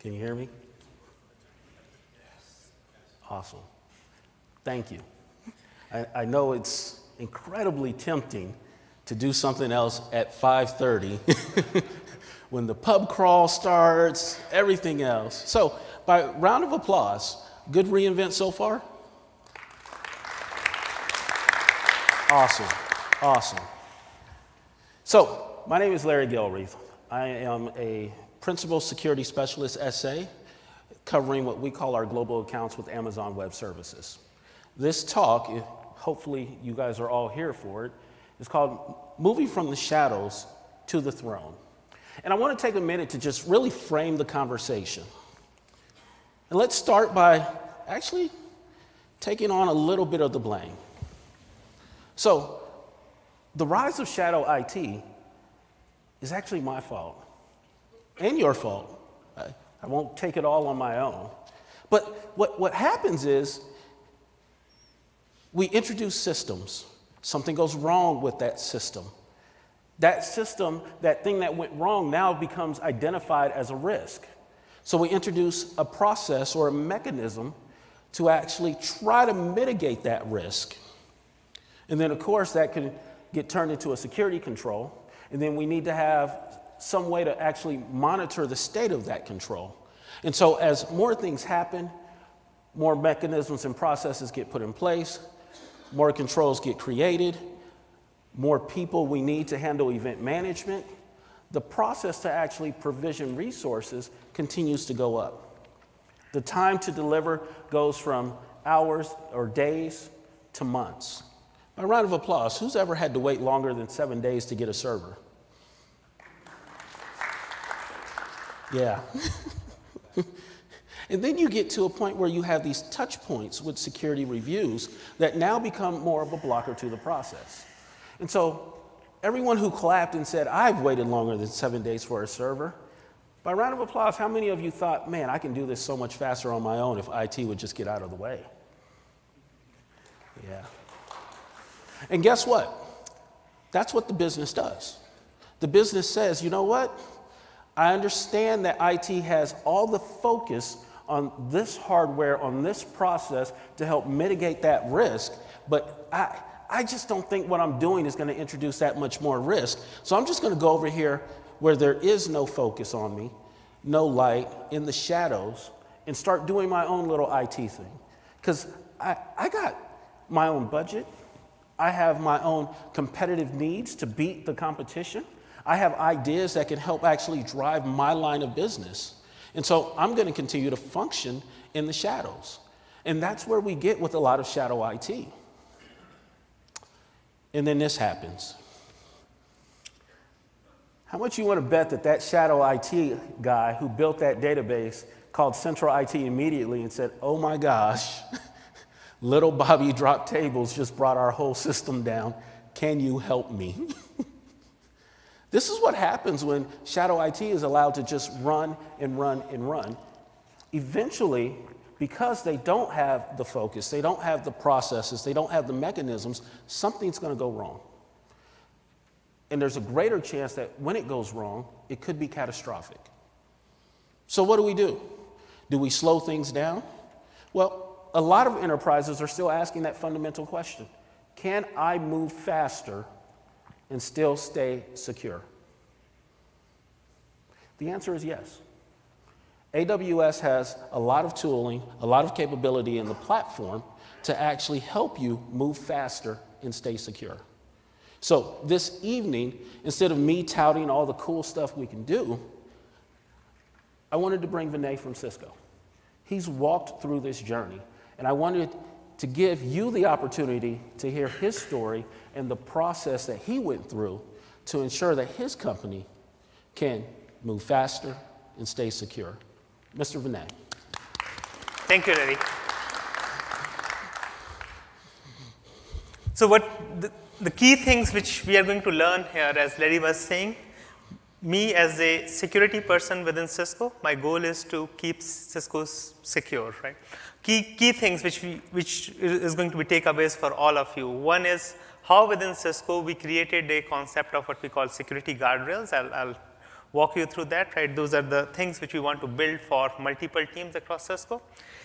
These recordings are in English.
Can you hear me? Awesome. Thank you. I, I know it's incredibly tempting to do something else at 5:30 when the pub crawl starts, everything else. So, by round of applause, good re:Invent so far? Awesome. Awesome. So, my name is Larry Gilreath. I am a principal security specialist SA covering what we call our global accounts with Amazon Web Services. This talk, hopefully you guys are all here for it, is called Moving from the Shadows to the Throne. And I want to take a minute to just really frame the conversation. And let's start by actually taking on a little bit of the blame. So, the rise of shadow IT is actually my fault and your fault. I, I won't take it all on my own. But what, what happens is we introduce systems. Something goes wrong with that system. That system, that thing that went wrong, now becomes identified as a risk. So we introduce a process or a mechanism to actually try to mitigate that risk. And then, of course, that can get turned into a security control. And then we need to have some way to actually monitor the state of that control. And so, as more things happen, more mechanisms and processes get put in place, more controls get created, more people we need to handle event management, the process to actually provision resources continues to go up. The time to deliver goes from hours or days to months. A round of applause. Who's ever had to wait longer than seven days to get a server? Yeah. and then you get to a point where you have these touch points with security reviews that now become more of a blocker to the process. And so everyone who clapped and said, I've waited longer than seven days for a server, by round of applause, how many of you thought, man, I can do this so much faster on my own if IT would just get out of the way? Yeah. And guess what? That's what the business does. The business says, you know what? I understand that IT has all the focus on this hardware, on this process to help mitigate that risk, but I, I just don't think what I'm doing is going to introduce that much more risk. So I'm just going to go over here where there is no focus on me, no light, in the shadows, and start doing my own little IT thing. Because I, I got my own budget, I have my own competitive needs to beat the competition. I have ideas that can help actually drive my line of business. And so I'm going to continue to function in the shadows. And that's where we get with a lot of shadow IT. And then this happens. How much you want to bet that that shadow IT guy who built that database called Central IT immediately and said, oh my gosh, little Bobby drop tables just brought our whole system down. Can you help me? this is what happens when shadow IT is allowed to just run and run and run. Eventually, because they don't have the focus, they don't have the processes, they don't have the mechanisms, something's going to go wrong. And there's a greater chance that when it goes wrong, it could be catastrophic. So, what do we do? Do we slow things down? Well, a lot of enterprises are still asking that fundamental question Can I move faster and still stay secure? The answer is yes. AWS has a lot of tooling, a lot of capability in the platform to actually help you move faster and stay secure. So, this evening, instead of me touting all the cool stuff we can do, I wanted to bring Vinay from Cisco. He's walked through this journey, and I wanted to give you the opportunity to hear his story and the process that he went through to ensure that his company can move faster and stay secure. Mr. Vinay. Thank you, Larry. So, what the, the key things which we are going to learn here, as Larry was saying, me as a security person within Cisco, my goal is to keep Cisco secure, right? Key, key things which, we, which is going to be takeaways for all of you. One is how within Cisco we created a concept of what we call security guardrails. I'll, I'll walk you through that, right? Those are the things which we want to build for multiple teams across Cisco.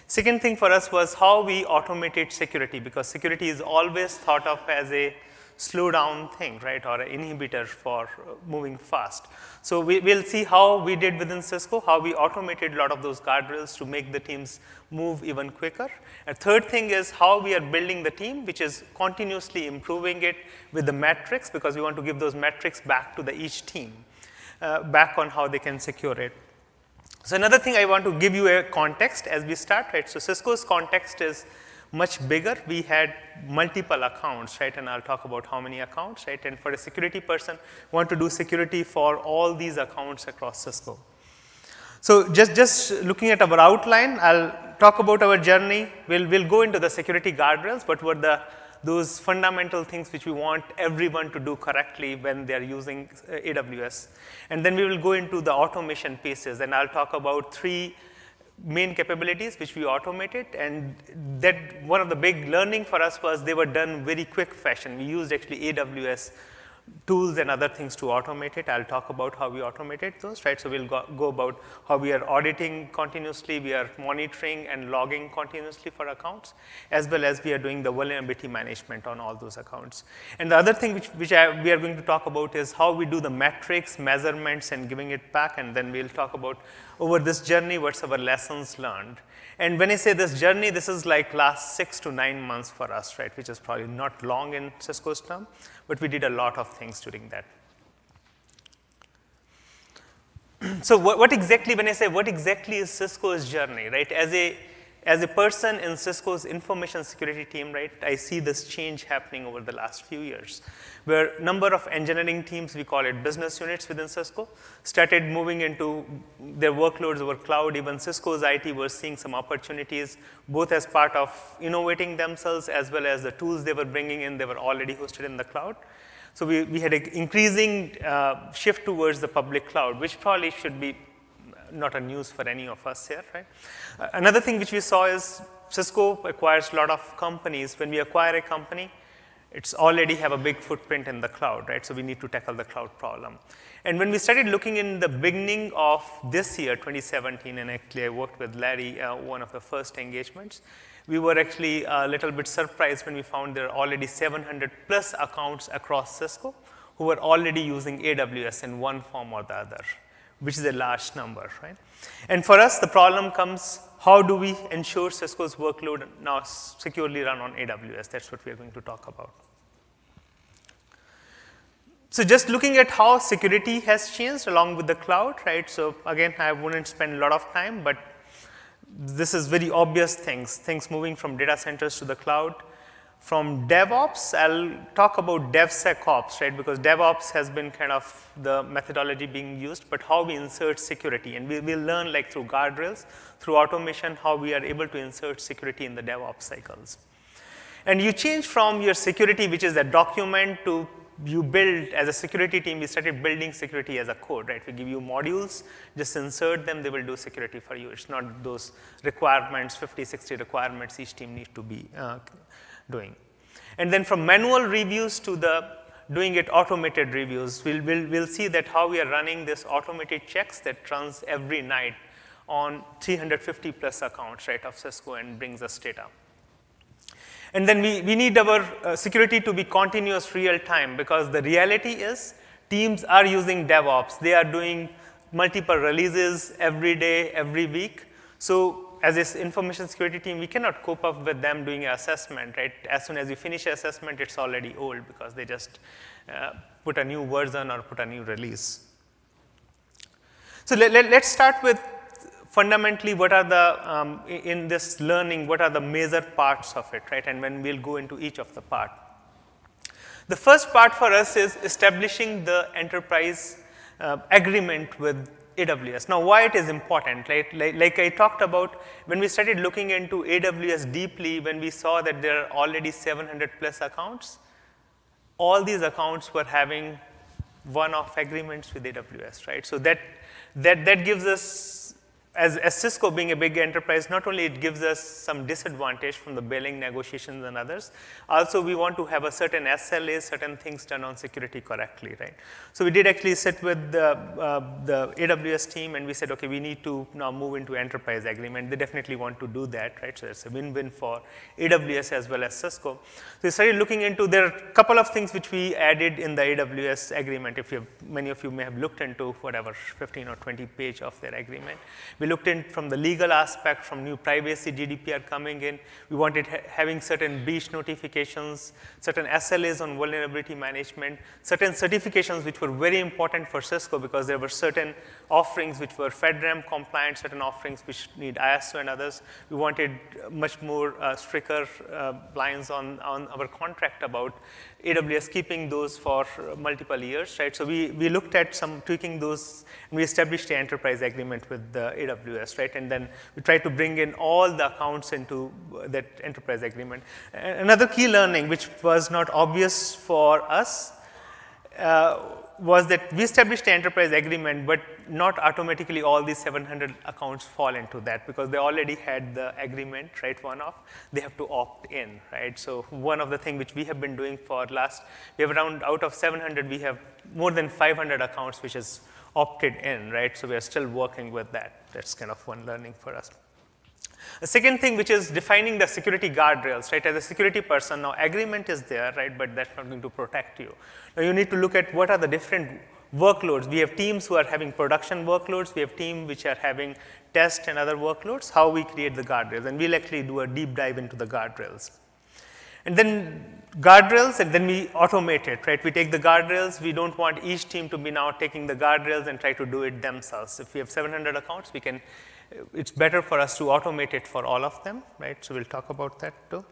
Second thing for us was how we automated security because security is always thought of as a slow down thing, right, or an inhibitor for moving fast. So we, will see how we did within Cisco, how we automated a lot of those guardrails to make the teams move even quicker. And third thing is how we are building the team, which is continuously improving it with the metrics because we want to give those metrics back to the each team, uh, back on how they can secure it. So another thing I want to give you a context as we start, right? So Cisco's context is much bigger. We had multiple accounts, right? And I'll talk about how many accounts, right? And for a security person, want to do security for all these accounts across Cisco. So just, just looking at our outline, I'll talk about our journey. We'll, we'll go into the security guardrails, but what the those fundamental things which we want everyone to do correctly when they're using uh, AWS. And then we will go into the automation pieces, and I'll talk about three main capabilities which we automated and that one of the big learning for us was they were done very quick fashion. We used actually AWS tools and other things to automate it. I'll talk about how we automated those, right? So we'll go, go, about how we are auditing continuously, we are monitoring and logging continuously for accounts, as well as we are doing the vulnerability management on all those accounts. And the other thing which, which I, we are going to talk about is how we do the metrics, measurements, and giving it back, and then we'll talk about over this journey, what's our lessons learned. And when I say this journey, this is like last six to nine months for us, right, which is probably not long in Cisco's term, but we did a lot of things during that. so what, what, exactly, when I say what exactly is Cisco's journey, right, as a, as a person in Cisco's information security team, right, I see this change happening over the last few years where number of engineering teams, we call it business units within Cisco, started moving into their workloads over cloud. Even Cisco's IT was seeing some opportunities, both as part of innovating themselves as well as the tools they were bringing in, they were already hosted in the cloud. So we, we had an increasing uh, shift towards the public cloud, which probably should be not a news for any of us here, right? Uh, another thing which we saw is Cisco acquires a lot of companies. When we acquire a company, it's already have a big footprint in the cloud, right? So we need to tackle the cloud problem. And when we started looking in the beginning of this year, 2017, and actually I worked with Larry, uh, one of the first engagements, we were actually a little bit surprised when we found there are already 700 plus accounts across Cisco who were already using AWS in one form or the other, which is a large number, right? And for us, the problem comes how do we ensure Cisco's workload now securely run on AWS? That's what we are going to talk about. So just looking at how security has changed along with the cloud, right? So again, I wouldn't spend a lot of time, but this is very obvious things, things moving from data centers to the cloud. From DevOps, I'll talk about DevSecOps, right? Because DevOps has been kind of the methodology being used, but how we insert security. And we will learn like through guardrails, through automation, how we are able to insert security in the DevOps cycles. And you change from your security, which is a document, to you build, as a security team, we started building security as a code, right? We give you modules, just insert them, they will do security for you. It's not those requirements, 50, 60 requirements each team needs to be uh, doing. And then from manual reviews to the doing it automated reviews, we'll, we'll, we'll see that how we are running this automated checks that runs every night on 350 plus accounts right, of Cisco and brings us data. And then we, we need our uh, security to be continuous real time because the reality is teams are using DevOps. They are doing multiple releases every day, every week. So as this information security team, we cannot cope up with them doing assessment, right? As soon as you finish assessment, it's already old because they just uh, put a new version or put a new release. So let, let, let's start with fundamentally what are the, um, in this learning, what are the major parts of it, right? And when we'll go into each of the part. The first part for us is establishing the enterprise uh, agreement with AWS. Now, why it is important, right? Like, like, I talked about, when we started looking into AWS deeply, when we saw that there are already 700 plus accounts, all these accounts were having one-off agreements with AWS, right? So that, that, that gives us as, as Cisco being a big enterprise, not only it gives us some disadvantage from the billing negotiations and others, also we want to have a certain SLA, certain things done on security correctly, right? So we did actually sit with the, uh, the AWS team and we said, okay, we need to now move into enterprise agreement. They definitely want to do that, right? So it's a win-win for AWS as well as Cisco. So we started looking into, there are a couple of things which we added in the AWS agreement. If you have, many of you may have looked into whatever 15 or 20 page of their agreement. We looked in from the legal aspect, from new privacy GDPR coming in. We wanted ha having certain breach notifications, certain SLAs on vulnerability management, certain certifications which were very important for Cisco because there were certain offerings which were FedRAMP compliant, certain offerings which need ISO and others. We wanted much more uh, stricter uh, lines on, on our contract about AWS keeping those for multiple years, right? So we, we looked at some tweaking those, and we established the enterprise agreement with the AWS, right? And then we tried to bring in all the accounts into that enterprise agreement. Another key learning, which was not obvious for us, uh, was that we established the enterprise agreement, but not automatically all these 700 accounts fall into that because they already had the agreement, right, one off. They have to opt in, right? So one of the things which we have been doing for last, we have around out of 700, we have more than 500 accounts which is opted in, right? So we are still working with that. That's kind of one learning for us. The second thing, which is defining the security guardrails, right? As a security person, now agreement is there, right? But that's not going to protect you. Now you need to look at what are the different workloads. We have teams who are having production workloads. We have teams which are having test and other workloads, how we create the guardrails. And we'll actually do a deep dive into the guardrails. And then guardrails, and then we automate it, right? We take the guardrails. We don't want each team to be now taking the guardrails and try to do it themselves. If we have 700 accounts, we can, it's better for us to automate it for all of them, right? So we'll talk about that too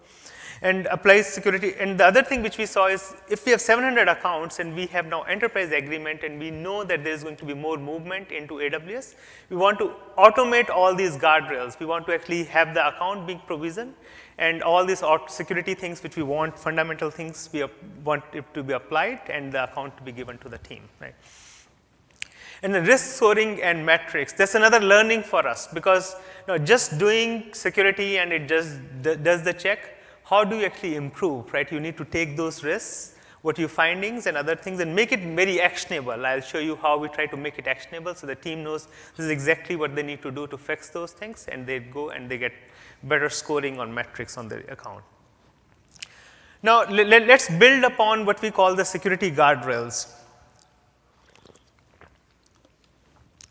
and applies security. And the other thing which we saw is if we have 700 accounts and we have now enterprise agreement and we know that there's going to be more movement into AWS, we want to automate all these guardrails. We want to actually have the account being provisioned and all these security things which we want, fundamental things we want it to be applied and the account to be given to the team, right? And the risk scoring and metrics, that's another learning for us because you know, just doing security and it just does the check, how do you actually improve, right? You need to take those risks, what your findings and other things, and make it very actionable. I'll show you how we try to make it actionable so the team knows this is exactly what they need to do to fix those things, and they go and they get better scoring on metrics on their account. Now, let, us build upon what we call the security guardrails.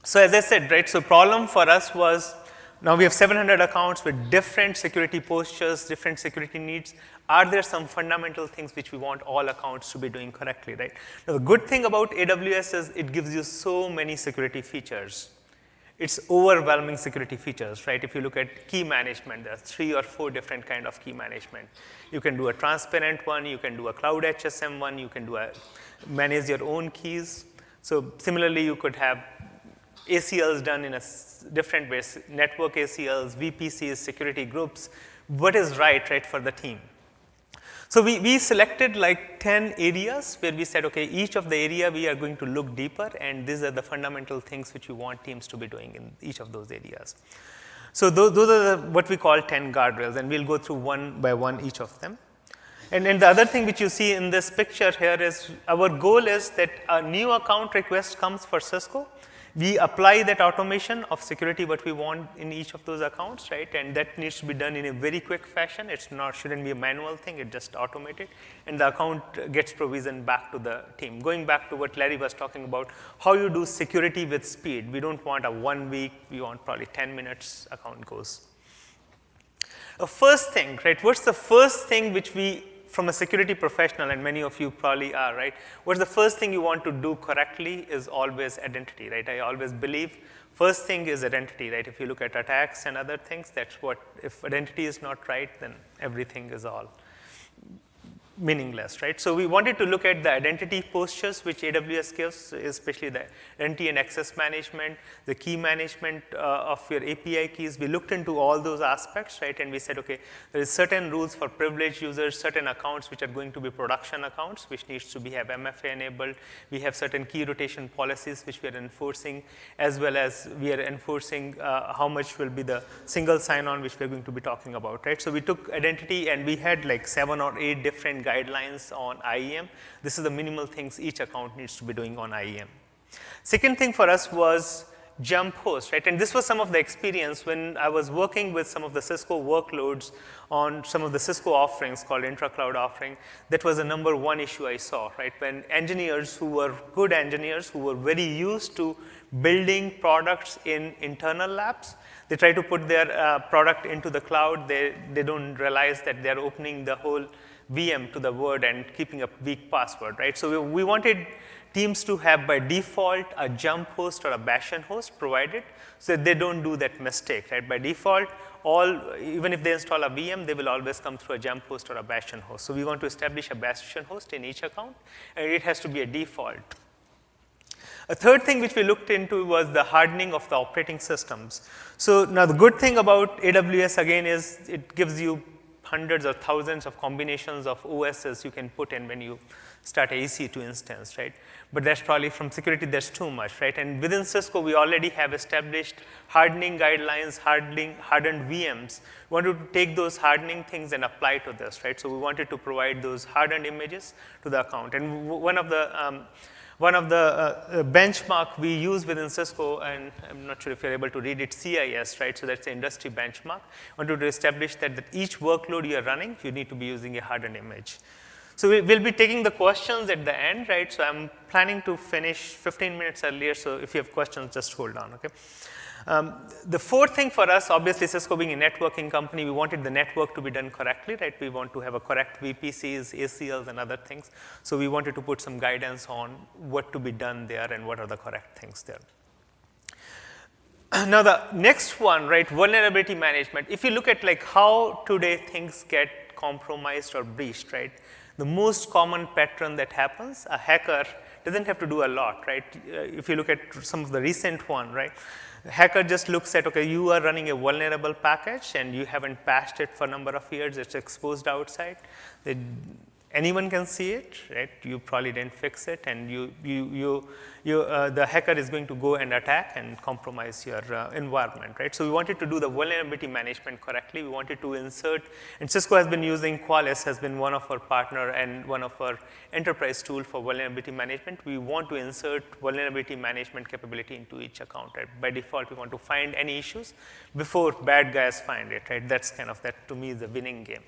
So as I said, right, so problem for us was now we have 700 accounts with different security postures, different security needs. Are there some fundamental things which we want all accounts to be doing correctly, right? Now the good thing about AWS is it gives you so many security features. It's overwhelming security features, right? If you look at key management, there are three or four different kind of key management. You can do a transparent one, you can do a cloud HSM one, you can do a manage your own keys. So similarly, you could have ACLs done in a different ways, network ACLs, VPCs, security groups, what is right, right, for the team. So we, we selected like 10 areas where we said, okay, each of the area we are going to look deeper and these are the fundamental things which we want teams to be doing in each of those areas. So those, those are the, what we call 10 guardrails and we'll go through one by one each of them. And, and the other thing which you see in this picture here is our goal is that a new account request comes for Cisco we apply that automation of security what we want in each of those accounts, right? And that needs to be done in a very quick fashion. It's not, shouldn't be a manual thing, it just automated. And the account gets provisioned back to the team. Going back to what Larry was talking about, how you do security with speed. We don't want a one week, we want probably 10 minutes account goes. The first thing, right, what's the first thing which we from a security professional, and many of you probably are, right, what's the first thing you want to do correctly is always identity, right? I always believe first thing is identity, right? If you look at attacks and other things, that's what, if identity is not right, then everything is all meaningless, right? So we wanted to look at the identity postures which AWS gives, especially the identity and access management, the key management uh, of your API keys. We looked into all those aspects, right? And we said, okay, there is certain rules for privileged users, certain accounts which are going to be production accounts, which needs to be have MFA enabled. We have certain key rotation policies which we are enforcing, as well as we are enforcing uh, how much will be the single sign-on which we're going to be talking about, right? So we took identity and we had like seven or eight different guidelines on IAM. This is the minimal things each account needs to be doing on IAM. Second thing for us was jump host, right? And this was some of the experience when I was working with some of the Cisco workloads on some of the Cisco offerings called Intercloud offering. That was the number one issue I saw, right? When engineers who were good engineers, who were very used to building products in internal labs, they try to put their uh, product into the cloud. They, they don't realize that they're opening the whole VM to the word and keeping a weak password, right? So we, we wanted teams to have by default a jump host or a bastion host provided so that they don't do that mistake, right? By default, all, even if they install a VM, they will always come through a jump host or a bastion host. So we want to establish a bastion host in each account, and it has to be a default. A third thing which we looked into was the hardening of the operating systems. So now the good thing about AWS again is it gives you hundreds or thousands of combinations of OSs you can put in when you start a EC2 instance, right? But that's probably from security, that's too much, right? And within Cisco, we already have established hardening guidelines, hardening, hardened VMs. We wanted to take those hardening things and apply to this, right? So we wanted to provide those hardened images to the account. And one of the um, one of the uh, benchmark we use within Cisco, and I'm not sure if you're able to read it, CIS, right? So that's the industry benchmark. Wanted to establish that, that each workload you're running, you need to be using a hardened image. So we, will be taking the questions at the end, right? So I'm planning to finish 15 minutes earlier, so if you have questions, just hold on, okay? Um, the fourth thing for us, obviously Cisco being a networking company, we wanted the network to be done correctly, right? We want to have a correct VPCs, ACLs, and other things. So we wanted to put some guidance on what to be done there and what are the correct things there. Now the next one, right, vulnerability management. If you look at like how today things get compromised or breached, right? The most common pattern that happens, a hacker doesn't have to do a lot, right? Uh, if you look at some of the recent one, right? Hacker just looks at, okay, you are running a vulnerable package and you haven't patched it for a number of years, it's exposed outside. They anyone can see it, right? You probably didn't fix it, and you, you, you, you uh, the hacker is going to go and attack and compromise your uh, environment, right? So we wanted to do the vulnerability management correctly. We wanted to insert, and Cisco has been using Qualys has been one of our partner and one of our enterprise tool for vulnerability management. We want to insert vulnerability management capability into each account, right? By default, we want to find any issues before bad guys find it, right? That's kind of that to me is the winning game.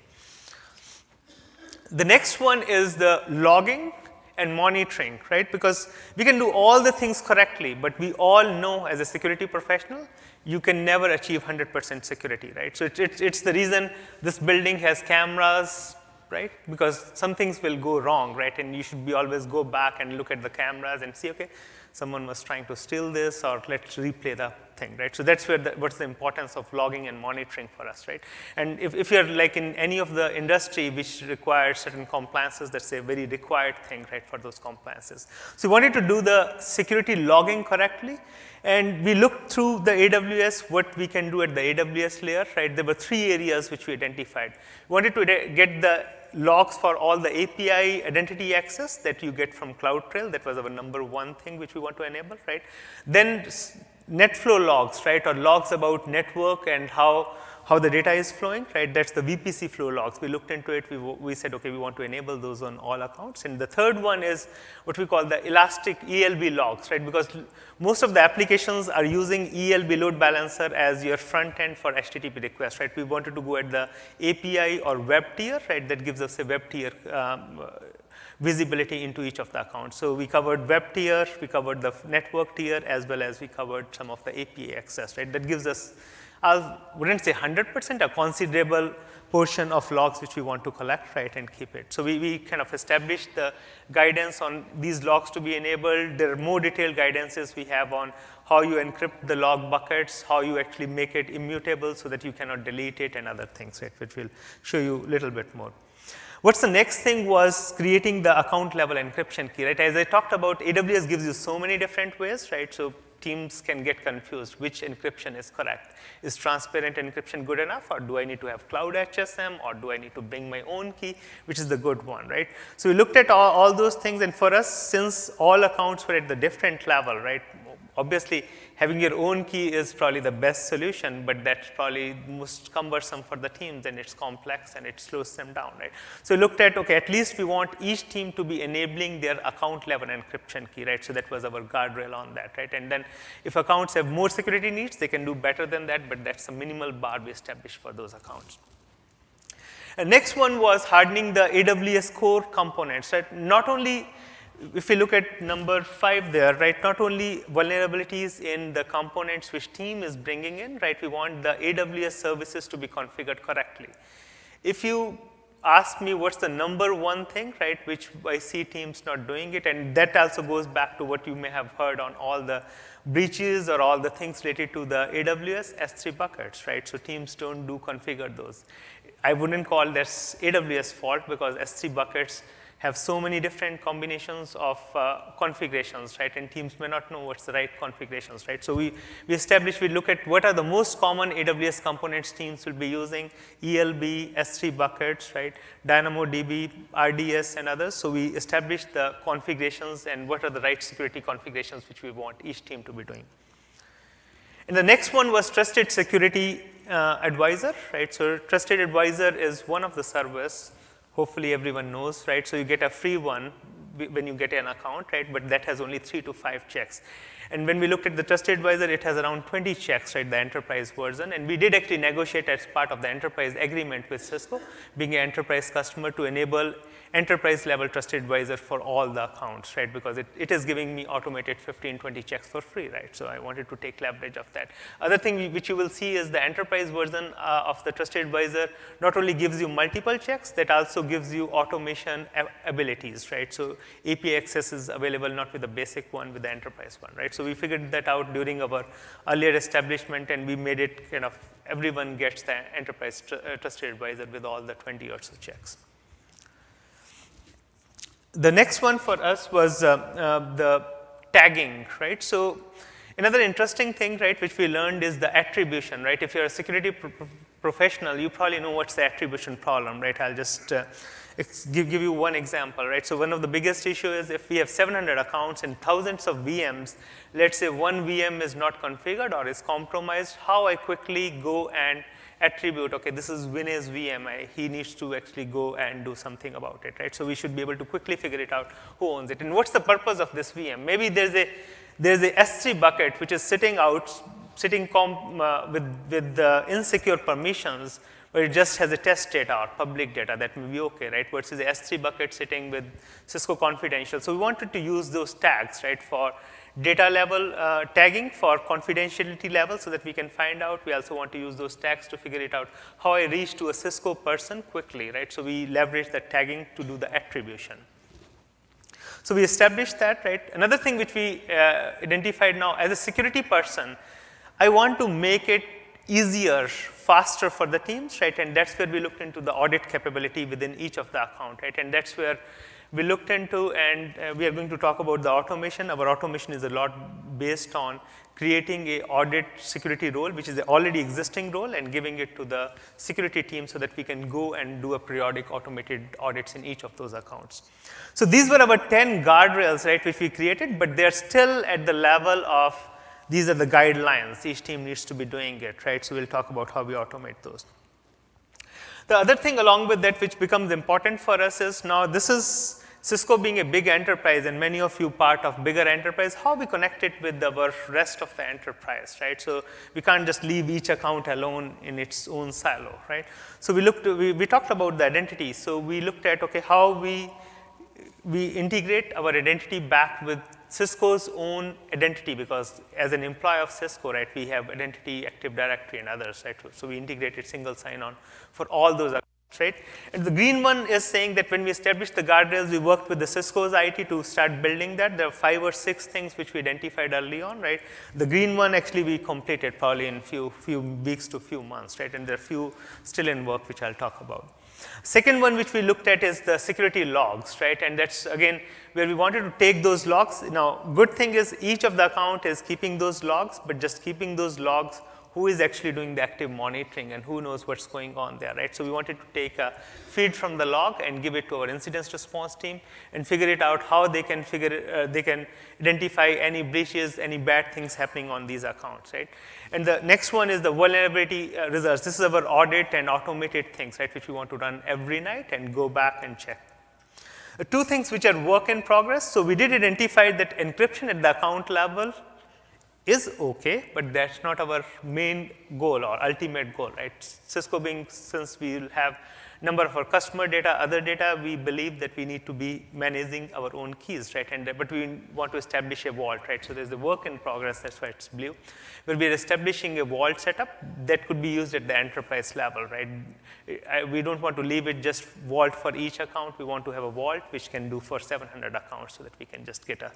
The next one is the logging and monitoring, right? Because we can do all the things correctly, but we all know as a security professional, you can never achieve 100% security, right? So it, it, it's the reason this building has cameras, right? Because some things will go wrong, right? And you should be always go back and look at the cameras and see, okay, someone was trying to steal this, or let's replay the thing, right? So that's where the, what's the importance of logging and monitoring for us, right? And if, if you're like in any of the industry which requires certain compliances, that's a very required thing, right, for those compliances. So we wanted to do the security logging correctly, and we looked through the AWS, what we can do at the AWS layer, right? There were three areas which we identified. We wanted to get the logs for all the API identity access that you get from CloudTrail. That was our number one thing which we want to enable, right? Then NetFlow logs, right, or logs about network and how how the data is flowing, right? That's the VPC flow logs. We looked into it. We, we said, okay, we want to enable those on all accounts. And the third one is what we call the elastic ELB logs, right? Because most of the applications are using ELB load balancer as your front end for HTTP requests, right? We wanted to go at the API or web tier, right? That gives us a web tier um, visibility into each of the accounts. So we covered web tier, we covered the network tier, as well as we covered some of the API access, right? That gives us I wouldn't say 100%, a considerable portion of logs which we want to collect, right, and keep it. So we, we kind of established the guidance on these logs to be enabled. There are more detailed guidances we have on how you encrypt the log buckets, how you actually make it immutable so that you cannot delete it and other things, right, which we'll show you a little bit more. What's the next thing was creating the account level encryption key, right? As I talked about, AWS gives you so many different ways, right? So teams can get confused which encryption is correct. Is transparent encryption good enough, or do I need to have cloud HSM, or do I need to bring my own key, which is the good one, right? So we looked at all, all those things, and for us, since all accounts were at the different level, right, obviously having your own key is probably the best solution, but that's probably most cumbersome for the teams and it's complex and it slows them down, right? So we looked at, okay, at least we want each team to be enabling their account level encryption key, right? So that was our guardrail on that, right? And then if accounts have more security needs, they can do better than that, but that's a minimal bar we established for those accounts. And next one was hardening the AWS core components, right? Not only if we look at number five there, right, not only vulnerabilities in the components which team is bringing in, right, we want the AWS services to be configured correctly. If you ask me what's the number one thing, right, which I see teams not doing it, and that also goes back to what you may have heard on all the breaches or all the things related to the AWS S3 buckets, right? So teams don't do configure those. I wouldn't call this AWS fault because S3 buckets have so many different combinations of uh, configurations, right? And teams may not know what's the right configurations, right? So we, we established, we look at what are the most common AWS components teams will be using, ELB, S3 buckets, right? DynamoDB, RDS, and others. So we established the configurations and what are the right security configurations which we want each team to be doing. And the next one was Trusted Security uh, Advisor, right? So Trusted Advisor is one of the service hopefully everyone knows, right? So you get a free one when you get an account, right? But that has only three to five checks. And when we looked at the Trusted Advisor, it has around 20 checks, right, the enterprise version. And we did actually negotiate as part of the enterprise agreement with Cisco, being an enterprise customer to enable enterprise level trusted advisor for all the accounts, right? Because it, it is giving me automated 15, 20 checks for free, right? So I wanted to take leverage of that. Other thing which you will see is the enterprise version uh, of the trusted advisor not only gives you multiple checks, that also gives you automation abilities, right? So API access is available not with the basic one, with the enterprise one, right? So we figured that out during our earlier establishment and we made it kind of everyone gets the enterprise tr uh, trusted advisor with all the 20 or so checks. The next one for us was uh, uh, the tagging, right? So another interesting thing, right, which we learned is the attribution, right? If you're a security professional, you probably know what's the attribution problem, right? I'll just uh, give, give you one example, right? So one of the biggest issues is if we have 700 accounts and thousands of VMs, let's say one VM is not configured or is compromised, how I quickly go and attribute, okay, this is Vinay's VMI, he needs to actually go and do something about it, right? So we should be able to quickly figure it out who owns it. And what's the purpose of this VM? Maybe there's a, there's a S3 bucket which is sitting out, sitting uh, with, with the insecure permissions, where it just has a test data or public data that may be okay, right? Versus the S3 bucket sitting with Cisco confidential. So we wanted to use those tags, right, for data level uh, tagging for confidentiality level so that we can find out. We also want to use those tags to figure it out how I reach to a Cisco person quickly, right? So we leverage that tagging to do the attribution. So we established that, right? Another thing which we uh, identified now as a security person, I want to make it easier, faster for the teams, right? And that's where we looked into the audit capability within each of the account, right? And that's where we looked into, and uh, we are going to talk about the automation. Our automation is a lot based on creating a audit security role, which is an already existing role, and giving it to the security team so that we can go and do a periodic automated audits in each of those accounts. So these were our 10 guardrails, right, which we created, but they're still at the level of these are the guidelines. Each team needs to be doing it, right? So we'll talk about how we automate those. The other thing along with that which becomes important for us is now this is Cisco being a big enterprise and many of you part of bigger enterprise, how we connect it with our rest of the enterprise, right? So we can't just leave each account alone in its own silo, right? So we looked, we, we talked about the identity. So we looked at, okay, how we, we integrate our identity back with Cisco's own identity because as an employee of Cisco, right, we have identity, Active Directory, and others, right? So we integrated single sign-on for all those right? And the green one is saying that when we established the guardrails, we worked with the Cisco's IT to start building that. There are five or six things which we identified early on, right? The green one actually we completed probably in few few weeks to few months, right? And there are few still in work which I'll talk about. Second one which we looked at is the security logs, right? And that's again where we wanted to take those logs. Now, good thing is each of the account is keeping those logs, but just keeping those logs who is actually doing the active monitoring and who knows what's going on there, right? So we wanted to take a feed from the log and give it to our incident response team and figure it out how they can figure, uh, they can identify any breaches, any bad things happening on these accounts, right? And the next one is the vulnerability uh, results. This is our audit and automated things, right, which we want to run every night and go back and check. Uh, two things which are work in progress. So we did identify that encryption at the account level is okay, but that's not our main goal or ultimate goal, right? Cisco being, since we have number of our customer data, other data, we believe that we need to be managing our own keys, right? And but we want to establish a vault, right? So there's the work in progress, that's why it's blue. Where we're establishing a vault setup that could be used at the enterprise level, right? We don't want to leave it just vault for each account. We want to have a vault which can do for 700 accounts so that we can just get a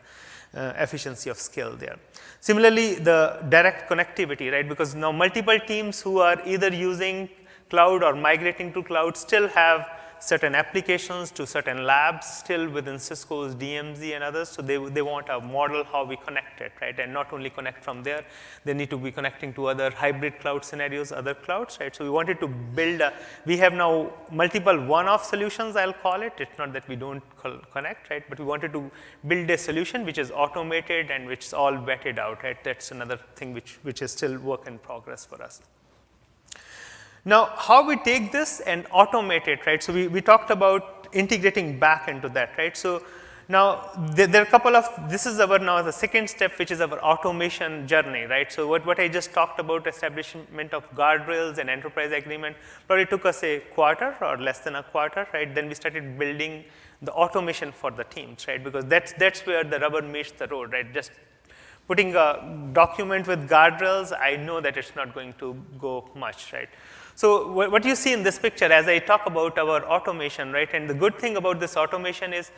uh, efficiency of scale there. Similarly, the direct connectivity, right? Because now multiple teams who are either using cloud or migrating to cloud still have certain applications to certain labs still within Cisco's DMZ and others. So they, they want a model how we connect it, right? And not only connect from there, they need to be connecting to other hybrid cloud scenarios, other clouds, right? So we wanted to build a, we have now multiple one-off solutions, I'll call it. It's not that we don't connect, right? But we wanted to build a solution which is automated and which is all vetted out, right? That's another thing which, which is still work in progress for us. Now, how we take this and automate it, right? So we, we talked about integrating back into that, right? So now there, there, are a couple of, this is our now the second step, which is our automation journey, right? So what, what I just talked about establishment of guardrails and enterprise agreement probably took us a quarter or less than a quarter, right? Then we started building the automation for the teams, right? Because that's, that's where the rubber meets the road, right? Just putting a document with guardrails, I know that it's not going to go much, right? So what you see in this picture as I talk about our automation, right? And the good thing about this automation is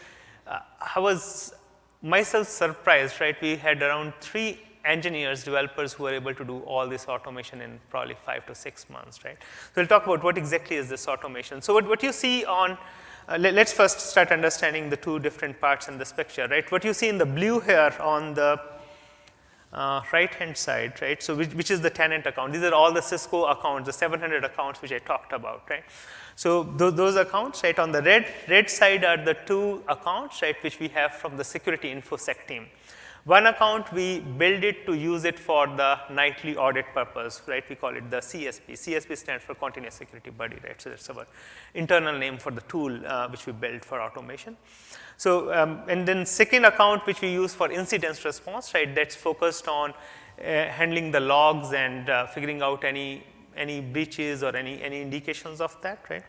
uh, I was myself surprised, right? We had around three engineers, developers who were able to do all this automation in probably five to six months, right? So we'll talk about what exactly is this automation. So what, what you see on, uh, let, us first start understanding the two different parts in this picture, right? What you see in the blue here on the uh, right hand side, right? So which, which, is the tenant account. These are all the Cisco accounts, the 700 accounts which I talked about, right? So th those accounts, right, on the red, red side are the two accounts, right, which we have from the security infosec team. One account, we build it to use it for the nightly audit purpose, right? We call it the CSP. CSP stands for Continuous Security Buddy, right? So that's our internal name for the tool uh, which we built for automation. So, um, and then second account which we use for incident response, right? That's focused on uh, handling the logs and uh, figuring out any any breaches or any any indications of that, right?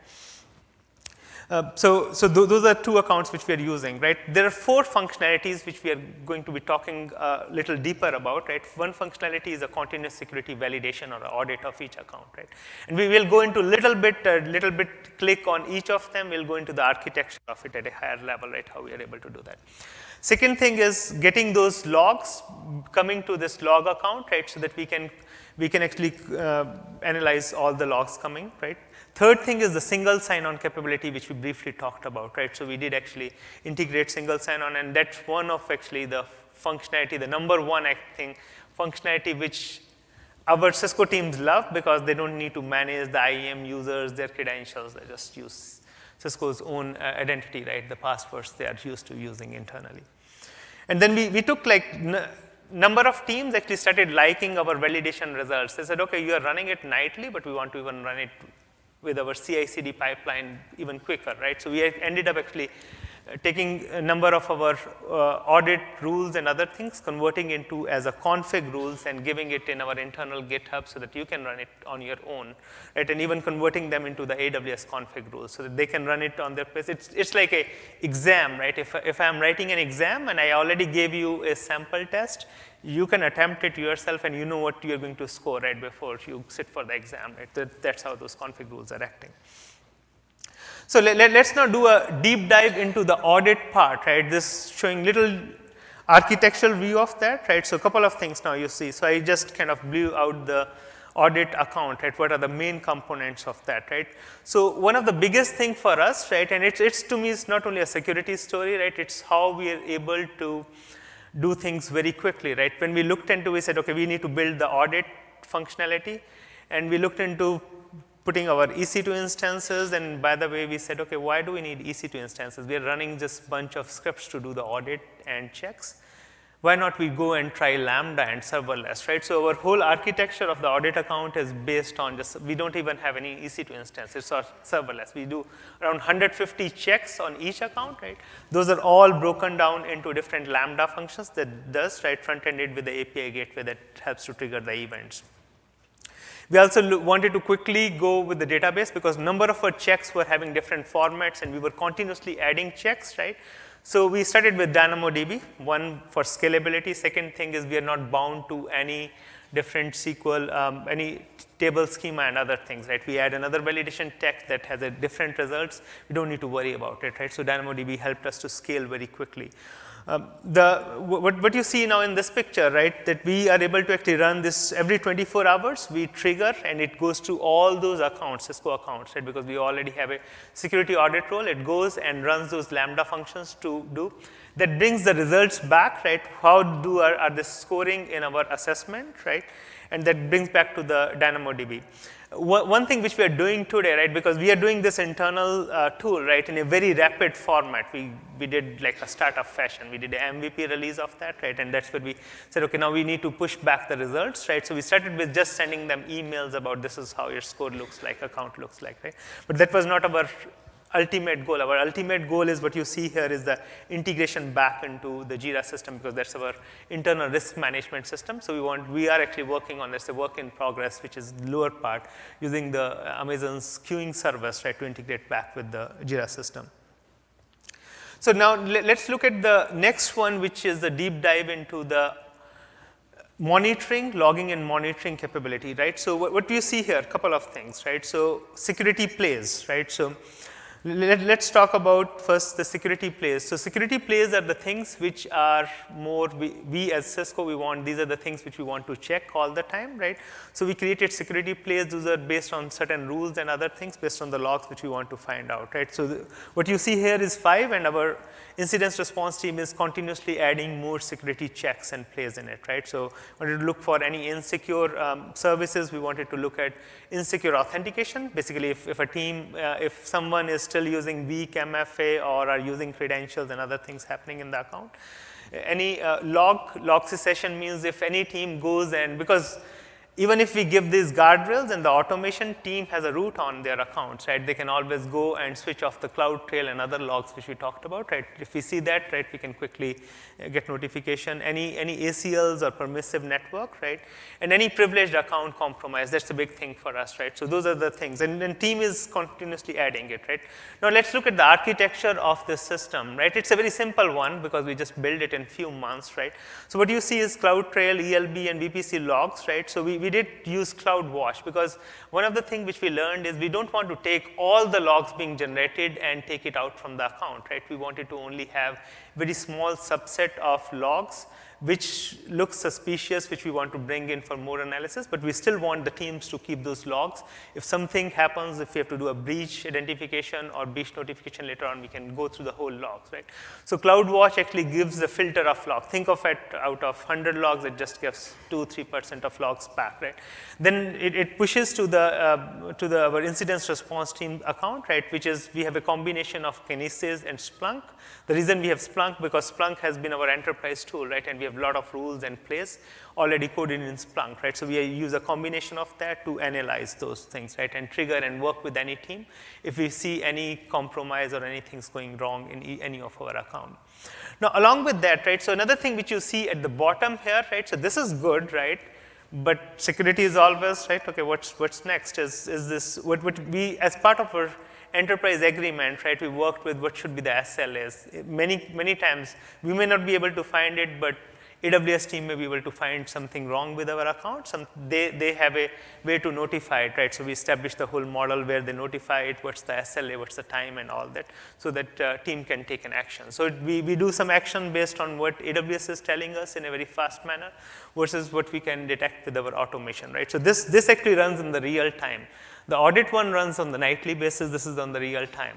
Uh, so, so th those are two accounts which we are using, right? There are four functionalities which we are going to be talking a little deeper about, right? One functionality is a continuous security validation or audit of each account, right? And we will go into little bit, a little bit click on each of them. We'll go into the architecture of it at a higher level, right? How we are able to do that. Second thing is getting those logs coming to this log account, right? So that we can we can actually uh, analyze all the logs coming, right? Third thing is the single sign-on capability, which we briefly talked about, right? So we did actually integrate single sign-on, and that's one of actually the functionality, the number one thing, functionality which our Cisco teams love because they don't need to manage the IAM users, their credentials, they just use Cisco's own uh, identity, right? The passwords they are used to using internally. And then we, we took like number of teams actually started liking our validation results. They said, okay, you are running it nightly, but we want to even run it with our CI/CD pipeline even quicker, right? So we ended up actually taking a number of our uh, audit rules and other things, converting into as a config rules and giving it in our internal GitHub so that you can run it on your own, right? And even converting them into the AWS config rules so that they can run it on their place. It's, it's like a exam, right? If, if I'm writing an exam and I already gave you a sample test, you can attempt it yourself and you know what you're going to score right before you sit for the exam. Right? That, that's how those config rules are acting. So let, let, us now do a deep dive into the audit part, right? This showing little architectural view of that, right? So a couple of things now you see. So I just kind of blew out the audit account, right? What are the main components of that, right? So one of the biggest thing for us, right? And it's, it's to me, it's not only a security story, right? It's how we are able to do things very quickly, right? When we looked into, we said, okay, we need to build the audit functionality, and we looked into putting our EC2 instances. And by the way, we said, okay, why do we need EC2 instances? We are running just bunch of scripts to do the audit and checks. Why not we go and try Lambda and serverless, right? So our whole architecture of the audit account is based on just, we don't even have any EC2 instances it's serverless. We do around 150 checks on each account, right? Those are all broken down into different Lambda functions that does, right, front-ended with the API gateway that helps to trigger the events. We also wanted to quickly go with the database because number of our checks were having different formats and we were continuously adding checks, right? So we started with DynamoDB, one for scalability. Second thing is we are not bound to any different SQL, um, any table schema and other things, right? We add another validation tech that has a different results. We don't need to worry about it, right? So DynamoDB helped us to scale very quickly. Um, the, what, what you see now in this picture, right, that we are able to actually run this every 24 hours, we trigger and it goes to all those accounts, Cisco accounts, right, because we already have a security audit role, it goes and runs those Lambda functions to do. That brings the results back, right, how do are, are the scoring in our assessment, right, and that brings back to the DynamoDB one thing which we are doing today, right, because we are doing this internal uh, tool, right, in a very rapid format. We, we did like a startup fashion. We did an MVP release of that, right, and that's where we said, okay, now we need to push back the results, right. So we started with just sending them emails about this is how your score looks like, account looks like, right. But that was not our ultimate goal. Our ultimate goal is what you see here is the integration back into the Jira system because that's our internal risk management system. So we want, we are actually working on this, a work in progress, which is the lower part, using the Amazon's queuing service, right, to integrate back with the Jira system. So now let's look at the next one, which is the deep dive into the monitoring, logging and monitoring capability, right? So what, what do you see here? A couple of things, right? So security plays, right? So let, us talk about first the security plays. So security plays are the things which are more, we, we, as Cisco, we want, these are the things which we want to check all the time, right? So we created security plays, those are based on certain rules and other things based on the logs which we want to find out, right? So the, what you see here is five and our incident response team is continuously adding more security checks and plays in it, right? So we wanted to look for any insecure um, services, we wanted to look at insecure authentication. Basically, if, if a team, uh, if someone is still using weak MFA or are using credentials and other things happening in the account. Any uh, log, log secession means if any team goes and, because even if we give these guardrails and the automation team has a root on their accounts, right, they can always go and switch off the CloudTrail and other logs which we talked about, right. If we see that, right, we can quickly uh, get notification, any, any ACLs or permissive network, right, and any privileged account compromise, that's a big thing for us, right. So those are the things, and then team is continuously adding it, right. Now let's look at the architecture of this system, right. It's a very simple one because we just built it in few months, right. So what you see is CloudTrail, ELB, and VPC logs, right. So we, we did use CloudWatch because one of the things which we learned is we don't want to take all the logs being generated and take it out from the account, right? We wanted to only have very small subset of logs which looks suspicious, which we want to bring in for more analysis, but we still want the teams to keep those logs. If something happens, if we have to do a breach identification or breach notification later on, we can go through the whole logs, right? So CloudWatch actually gives a filter of logs. Think of it out of 100 logs, it just gives 2 3% of logs back, right? Then it, it pushes to the, uh, to the our incident response team account, right, which is we have a combination of Kinesis and Splunk. The reason we have Splunk because Splunk has been our enterprise tool, right, and we have a lot of rules and place already coded in Splunk, right? So we use a combination of that to analyze those things, right, and trigger and work with any team if we see any compromise or anything's going wrong in any of our account. Now, along with that, right, so another thing which you see at the bottom here, right, so this is good, right, but security is always, right, okay, what's, what's next is, is this, what, would we, as part of our enterprise agreement, right, we worked with what should be the SLAs. Many, many times, we may not be able to find it, but AWS team may be able to find something wrong with our account. Some, they, they have a way to notify it, right? So we establish the whole model where they notify it, what's the SLA, what's the time and all that, so that uh, team can take an action. So we, we do some action based on what AWS is telling us in a very fast manner versus what we can detect with our automation, right? So this, this actually runs in the real time. The audit one runs on the nightly basis. This is on the real time.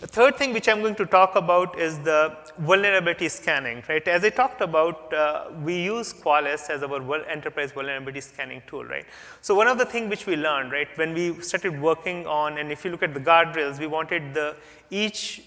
The third thing which I'm going to talk about is the vulnerability scanning, right? As I talked about, uh, we use Qualys as our enterprise vulnerability scanning tool, right? So one of the things which we learned, right, when we started working on, and if you look at the guardrails, we wanted the each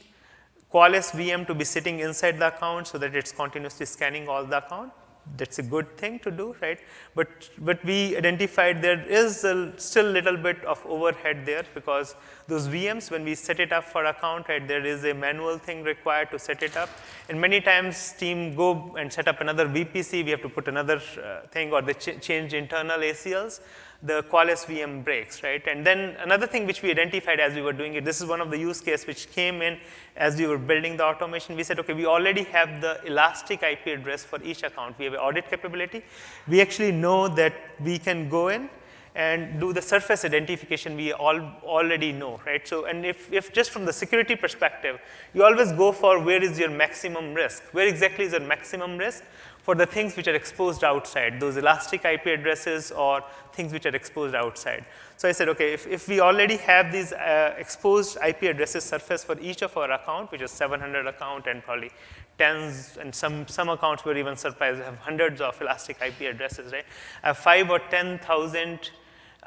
Qualys VM to be sitting inside the account so that it's continuously scanning all the account that's a good thing to do, right? But, but we identified there is a still little bit of overhead there because those VMs, when we set it up for account, right, there is a manual thing required to set it up. And many times team go and set up another VPC, we have to put another uh, thing or they ch change internal ACLs the Qualys VM breaks, right? And then another thing which we identified as we were doing it, this is one of the use case which came in as we were building the automation. We said, okay, we already have the elastic IP address for each account. We have audit capability. We actually know that we can go in and do the surface identification we all already know, right? So, and if, if just from the security perspective, you always go for where is your maximum risk? Where exactly is your maximum risk? For the things which are exposed outside, those elastic IP addresses or things which are exposed outside. So I said, okay, if, if we already have these uh, exposed IP addresses surface for each of our account, which is 700 account and probably tens, and some, some accounts were even surprised, have hundreds of elastic IP addresses, right? Have five or 10,000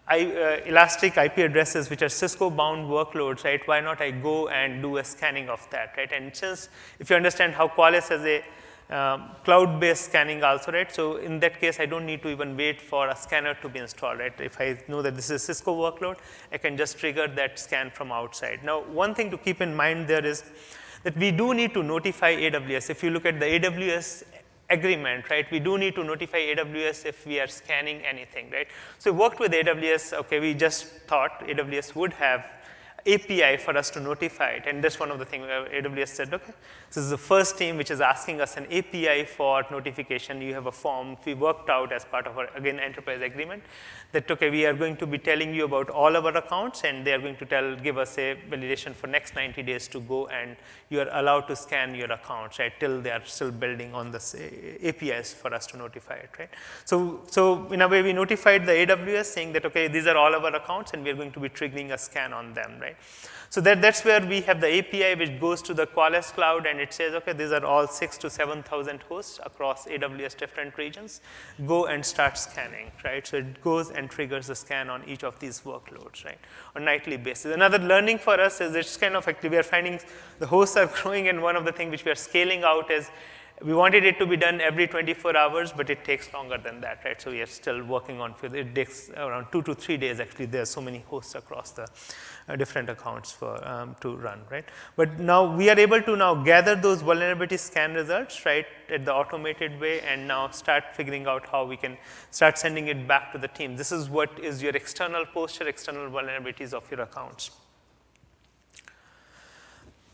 I, uh, elastic IP addresses which are Cisco bound workloads, right? Why not I go and do a scanning of that, right? And since if you understand how Qualys has a um, cloud-based scanning also, right? So in that case, I don't need to even wait for a scanner to be installed, right? If I know that this is Cisco workload, I can just trigger that scan from outside. Now, one thing to keep in mind there is that we do need to notify AWS. If you look at the AWS agreement, right, we do need to notify AWS if we are scanning anything, right? So we worked with AWS, okay, we just thought AWS would have API for us to notify it. And that's one of the things AWS said, okay, this is the first team which is asking us an API for notification. You have a form we worked out as part of our, again, enterprise agreement that, okay, we are going to be telling you about all our accounts and they are going to tell, give us a validation for next 90 days to go and you are allowed to scan your accounts, right, till they are still building on the APIs for us to notify it, right. So, so in a way we notified the AWS saying that, okay, these are all our accounts and we are going to be triggering a scan on them, right. So that, that's where we have the API which goes to the Qualys cloud and it says, okay, these are all six to 7,000 hosts across AWS different regions. Go and start scanning, right? So it goes and triggers a scan on each of these workloads, right, on nightly basis. Another learning for us is it's kind of actually we are finding the hosts are growing and one of the things which we are scaling out is we wanted it to be done every 24 hours, but it takes longer than that, right? So we are still working on it. takes around two to three days. Actually, there are so many hosts across the uh, different accounts for um, to run, right? But now we are able to now gather those vulnerability scan results, right, at the automated way, and now start figuring out how we can start sending it back to the team. This is what is your external posture, external vulnerabilities of your accounts.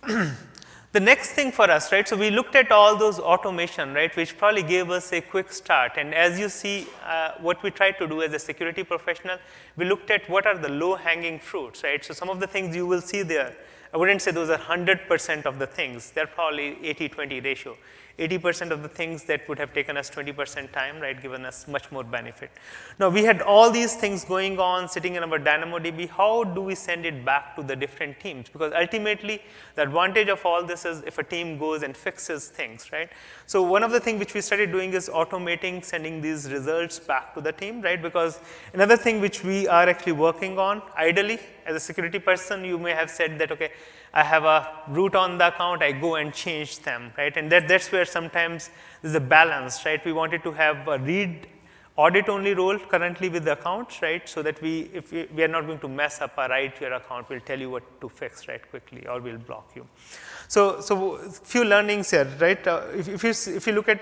The next thing for us, right, so we looked at all those automation, right, which probably gave us a quick start. And as you see, uh, what we tried to do as a security professional, we looked at what are the low-hanging fruits, right? So some of the things you will see there, I wouldn't say those are 100% of the things. They're probably 80-20 ratio. 80% of the things that would have taken us 20% time, right, given us much more benefit. Now, we had all these things going on sitting in our DynamoDB. How do we send it back to the different teams? Because ultimately, the advantage of all this is if a team goes and fixes things, right? So one of the things which we started doing is automating sending these results back to the team, right? Because another thing which we are actually working on, ideally, as a security person, you may have said that, okay, I have a root on the account, I go and change them, right? And that, that's where sometimes there's a balance, right? We wanted to have a read audit only role currently with the accounts, right? So that we, if we, we, are not going to mess up or write your account, we'll tell you what to fix, right, quickly, or we'll block you. So, so few learnings here, right? Uh, if, if, you, if you look at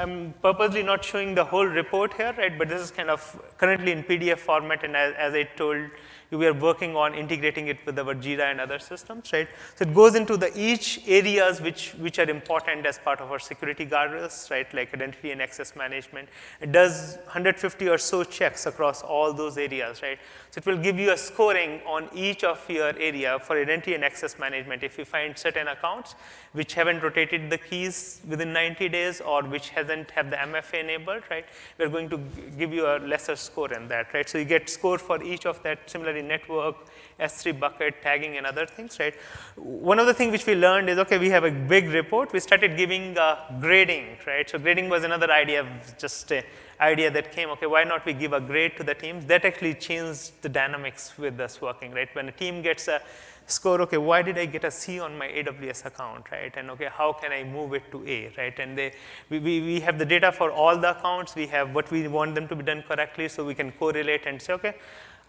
I'm purposely not showing the whole report here, right? But this is kind of currently in PDF format, and as, as I told you, we are working on integrating it with our Jira and other systems, right? So it goes into the each areas which, which are important as part of our security guardrails, right? Like identity and access management. It does 150 or so checks across all those areas, right? So it will give you a scoring on each of your area for identity and access management. If you find certain accounts which haven't rotated the keys within 90 days or which hasn't have the MFA enabled, right? We're going to give you a lesser score in that, right? So you get score for each of that similarly network, S3 bucket, tagging, and other things, right? One of the things which we learned is, okay, we have a big report. We started giving uh, grading, right? So grading was another idea, just an idea that came, okay, why not we give a grade to the teams? That actually changed the dynamics with us working, right? When a team gets a score, okay, why did I get a C on my AWS account, right? And okay, how can I move it to A, right? And they, we, we, we have the data for all the accounts. We have what we want them to be done correctly, so we can correlate and say, okay,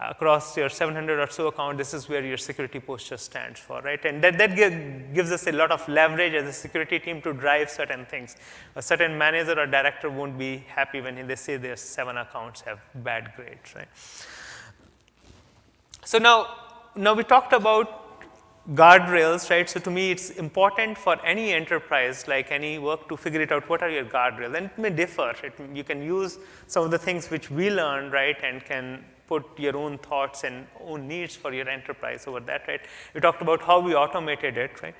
across your 700 or so account, this is where your security posture stands for, right? And that, that gives us a lot of leverage as a security team to drive certain things. A certain manager or director won't be happy when they say their seven accounts have bad grades, right? So now, now we talked about guardrails, right? So to me, it's important for any enterprise, like any work, to figure it out, what are your guardrails? And it may differ. It, you can use some of the things which we learned, right, and can put your own thoughts and own needs for your enterprise over that, right? We talked about how we automated it, right?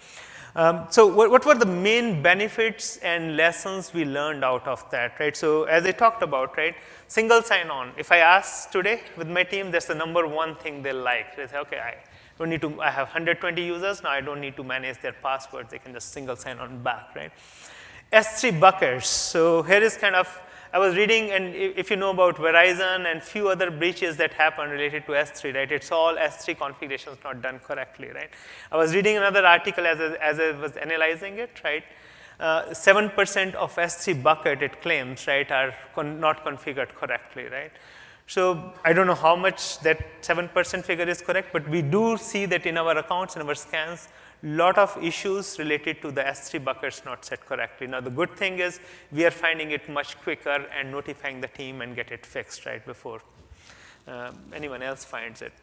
Um, so what, what, were the main benefits and lessons we learned out of that, right? So as I talked about, right, single sign-on. If I ask today with my team, that's the number one thing they like. They say, okay, I don't need to, I have 120 users, now I don't need to manage their passwords. They can just single sign-on back, right? S3 buckets. So here is kind of I was reading, and if you know about Verizon and few other breaches that happen related to S3, right? It's all S3 configurations not done correctly, right? I was reading another article as I, as I was analyzing it, right? 7% uh, of S3 bucket, it claims, right, are con not configured correctly, right? So I don't know how much that 7% figure is correct, but we do see that in our accounts and our scans, lot of issues related to the S3 buckets not set correctly. Now, the good thing is we are finding it much quicker and notifying the team and get it fixed right before uh, anyone else finds it.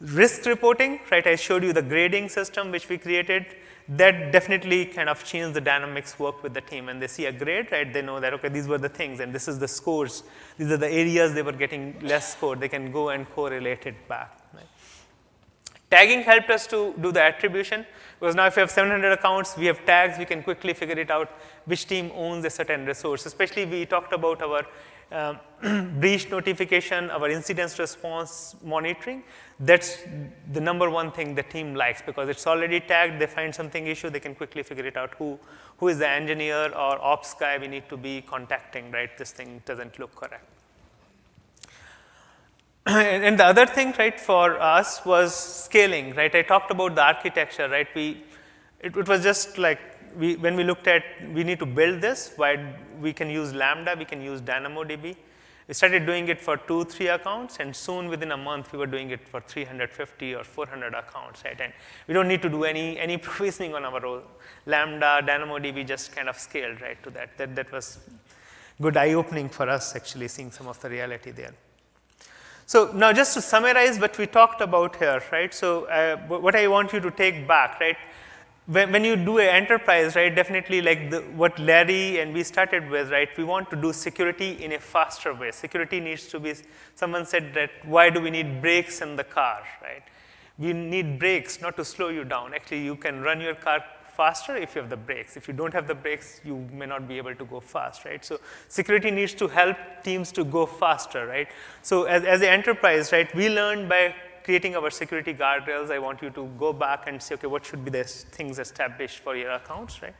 Risk reporting, right, I showed you the grading system which we created. That definitely kind of changed the dynamics work with the team. And they see a grade, right, they know that, okay, these were the things and this is the scores. These are the areas they were getting less score. They can go and correlate it back. Right? Tagging helped us to do the attribution. Because now if you have 700 accounts, we have tags, we can quickly figure it out which team owns a certain resource. Especially we talked about our uh, breach notification, our incident response monitoring. That's the number one thing the team likes because it's already tagged, they find something issue, they can quickly figure it out who, who is the engineer or ops guy we need to be contacting, right? This thing doesn't look correct. And the other thing, right, for us was scaling, right? I talked about the architecture, right? We, it, it was just like we, when we looked at we need to build this, why we can use Lambda, we can use DynamoDB. We started doing it for two, three accounts, and soon within a month we were doing it for 350 or 400 accounts, right? And we don't need to do any any provisioning on our own. Lambda, DynamoDB just kind of scaled right to that. That that was good eye opening for us actually seeing some of the reality there. So now just to summarize what we talked about here, right? So uh, what I want you to take back, right? When, when you do an enterprise, right, definitely like the, what Larry and we started with, right, we want to do security in a faster way. Security needs to be, someone said that why do we need brakes in the car, right? We need brakes not to slow you down. Actually, you can run your car faster if you have the brakes. If you don't have the brakes, you may not be able to go fast, right? So security needs to help teams to go faster, right? So as, as an enterprise, right, we learned by creating our security guardrails, I want you to go back and say, okay, what should be the things established for your accounts, right?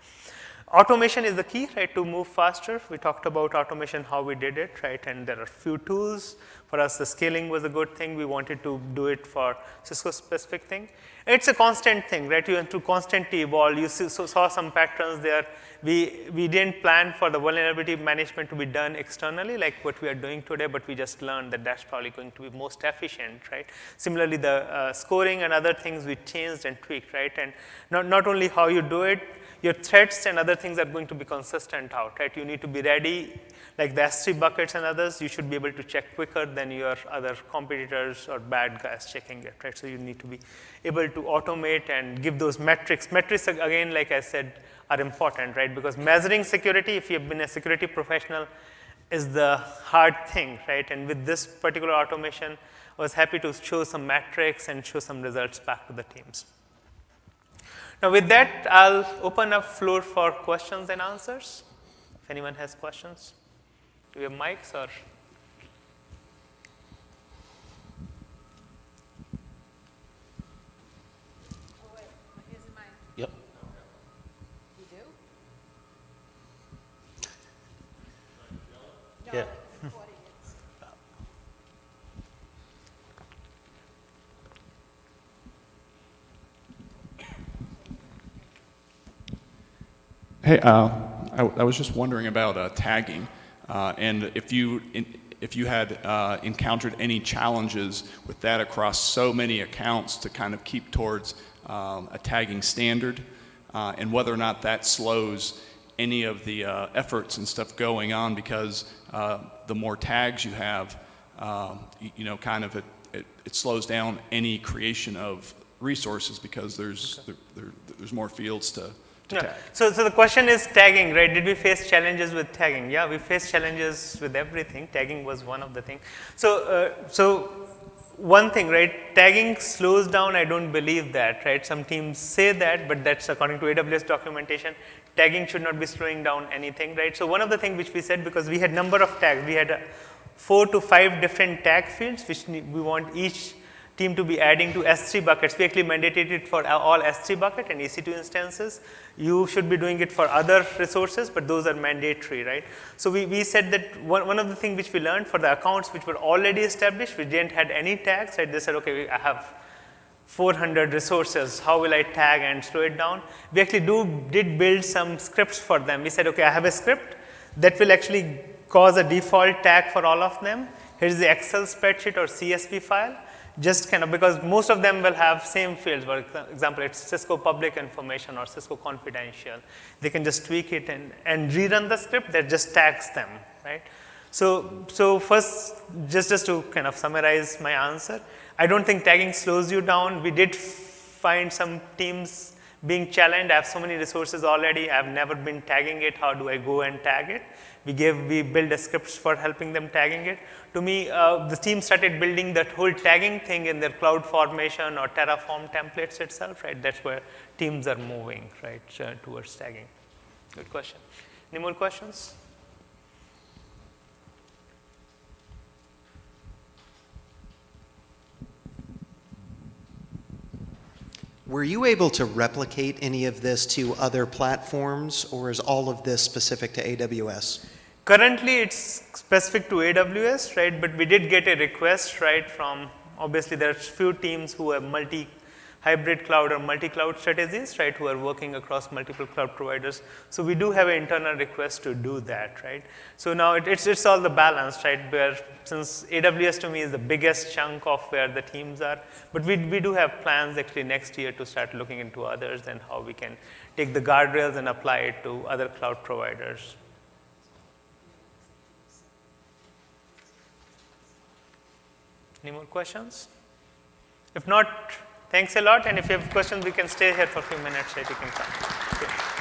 Automation is the key, right, to move faster. We talked about automation, how we did it, right, and there are few tools For us, the scaling was a good thing. We wanted to do it for Cisco specific thing. It's a constant thing, right? You have to constantly evolve. You saw some patterns there. We, we didn't plan for the vulnerability management to be done externally like what we are doing today, but we just learned that that's probably going to be most efficient, right? Similarly, the uh, scoring and other things we changed and tweaked, right? And not, not only how you do it, your threats and other things are going to be consistent out, right? You need to be ready, like the S3 buckets and others, you should be able to check quicker than your other competitors or bad guys checking it, right? So you need to be able to automate and give those metrics. Metrics, again, like I said, are important, right? Because measuring security, if you've been a security professional, is the hard thing, right? And with this particular automation, I was happy to show some metrics and show some results back to the teams. Now with that, I'll open up floor for questions and answers. If anyone has questions. Do we have mics or? Yep. You do? Yeah. Hey, uh, I, I, was just wondering about uh, tagging, uh, and if you in, if you had uh, encountered any challenges with that across so many accounts to kind of keep towards um, a tagging standard, uh, and whether or not that slows any of the uh, efforts and stuff going on because the more tags you have, um, you, you, know, kind of it, it, it slows down any creation of resources because there's okay. there, there, there's more fields to yeah. So, so the question is tagging, right? Did we face challenges with tagging? Yeah, we faced challenges with everything. Tagging was one of the things. So, uh, so one thing, right? Tagging slows down. I don't believe that, right? Some teams say that, but that's according to AWS documentation. Tagging should not be slowing down anything, right? So one of the things which we said because we had number of tags, we had uh, four to five different tag fields, which we want each team to be adding to S3 buckets. We actually mandated it for all S3 bucket and EC2 instances. You should be doing it for other resources, but those are mandatory, right? So we, we said that one, one of the things which we learned for the accounts which were already established, we didn't had any tags, right? They said, okay, I have 400 resources, how will I tag and slow it down? We actually do, did build some scripts for them. We said, okay, I have a script that will actually cause a default tag for all of them. Here's the Excel spreadsheet or CSV file just kind of because most of them will have same fields. For example, it's Cisco public information or Cisco confidential. They can just tweak it and, and rerun the script that just tags them, right? So, so first, just, just to kind of summarize my answer, I don't think tagging slows you down. We did find some teams being challenged. I have so many resources already. I've never been tagging it. How do I go and tag it? We gave, we built a scripts for helping them tagging it. To me, uh, the team started building that whole tagging thing in their CloudFormation or Terraform templates itself, right? That's where teams are moving, right, uh, towards tagging. Good question. Any more questions? Were you able to replicate any of this to other platforms, or is all of this specific to AWS? Currently, it's specific to AWS, right? But we did get a request, right, from obviously there there's few teams who have multi hybrid cloud or multi-cloud strategies, right, who are working across multiple cloud providers. So we do have an internal request to do that, right? So now it, it's, it's all the balance, right, where since AWS to me is the biggest chunk of where the teams are, but we, we do have plans actually next year to start looking into others and how we can take the guardrails and apply it to other cloud providers. Any more questions? If not, Thanks a lot and if you have questions we can stay here for a few minutes I think.